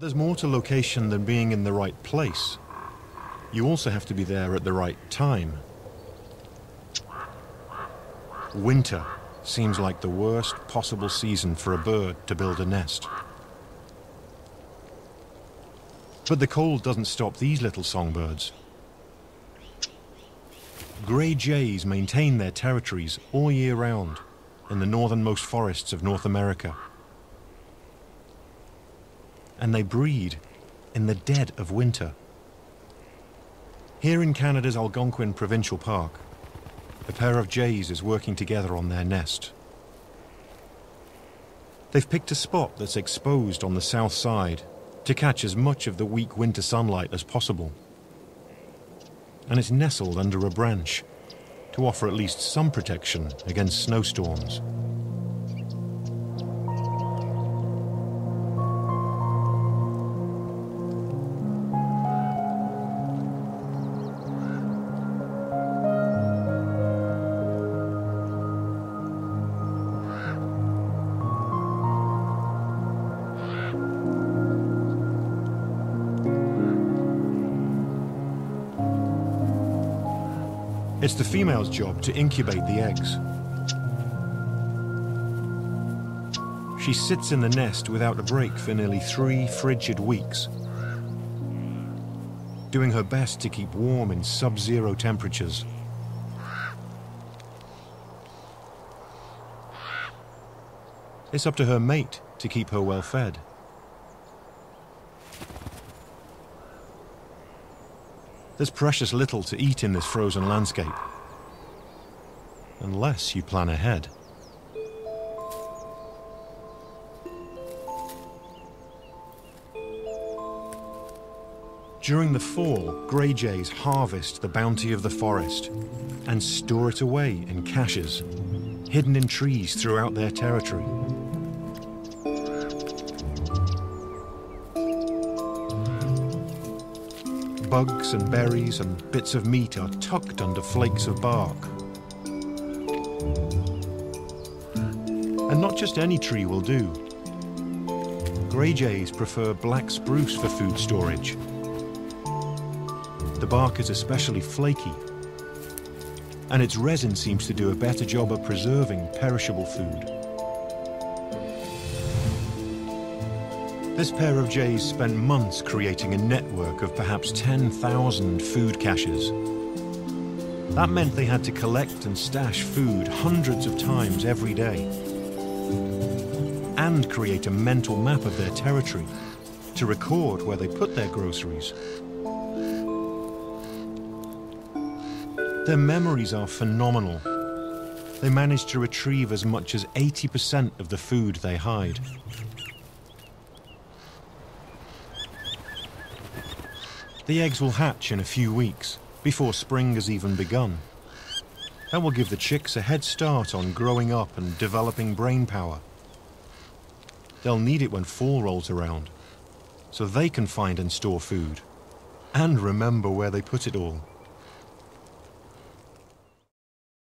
There's more to location than being in the right place. You also have to be there at the right time. Winter seems like the worst possible season for a bird to build a nest. But the cold doesn't stop these little songbirds. Grey jays maintain their territories all year round in the northernmost forests of North America. And they breed in the dead of winter. Here in Canada's Algonquin Provincial Park, a pair of jays is working together on their nest. They've picked a spot that's exposed on the south side to catch as much of the weak winter sunlight as possible. And it's nestled under a branch to offer at least some protection against snowstorms. It's the female's job to incubate the eggs. She sits in the nest without a break for nearly three frigid weeks, doing her best to keep warm in sub-zero temperatures. It's up to her mate to keep her well fed. There's precious little to eat in this frozen landscape. Unless you plan ahead. During the fall, grey jays harvest the bounty of the forest and store it away in caches, hidden in trees throughout their territory. Bugs and berries and bits of meat are tucked under flakes of bark. And not just any tree will do. Grey jays prefer black spruce for food storage. The bark is especially flaky, and its resin seems to do a better job of preserving perishable food. This pair of jays spent months creating a network of perhaps 10,000 food caches. That meant they had to collect and stash food hundreds of times every day and create a mental map of their territory to record where they put their groceries. Their memories are phenomenal. They manage to retrieve as much as 80% of the food they hide. The eggs will hatch in a few weeks, before spring has even begun. That will give the chicks a head start on growing up and developing brain power. They'll need it when fall rolls around, so they can find and store food, and remember where they put it all.